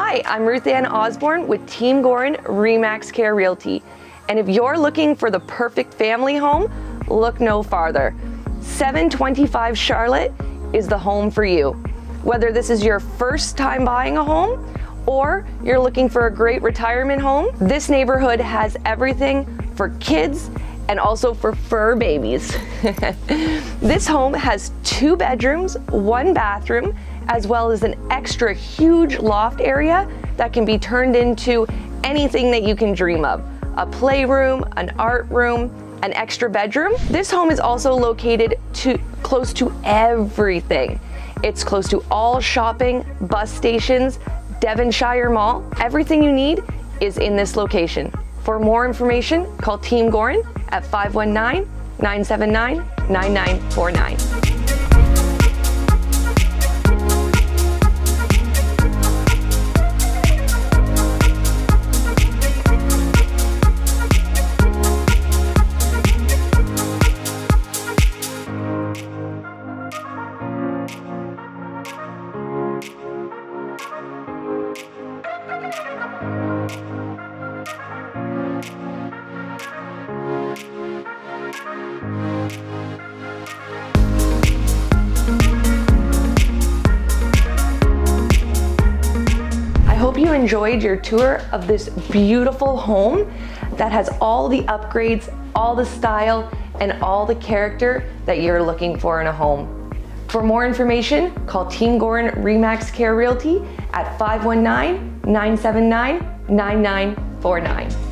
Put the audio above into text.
Hi, I'm Ruth Ann Osborne with Team Goran Remax Care Realty. And if you're looking for the perfect family home, look no farther. 725 Charlotte is the home for you. Whether this is your first time buying a home or you're looking for a great retirement home, this neighborhood has everything for kids and also for fur babies. this home has two bedrooms, one bathroom, as well as an extra huge loft area that can be turned into anything that you can dream of. A playroom, an art room, an extra bedroom. This home is also located to close to everything. It's close to all shopping, bus stations, Devonshire Mall. Everything you need is in this location. For more information, call Team Goran at 519 979 9949. Hope you enjoyed your tour of this beautiful home that has all the upgrades, all the style, and all the character that you're looking for in a home. For more information, call Team Goran Remax Care Realty at 519-979-9949. So 9949.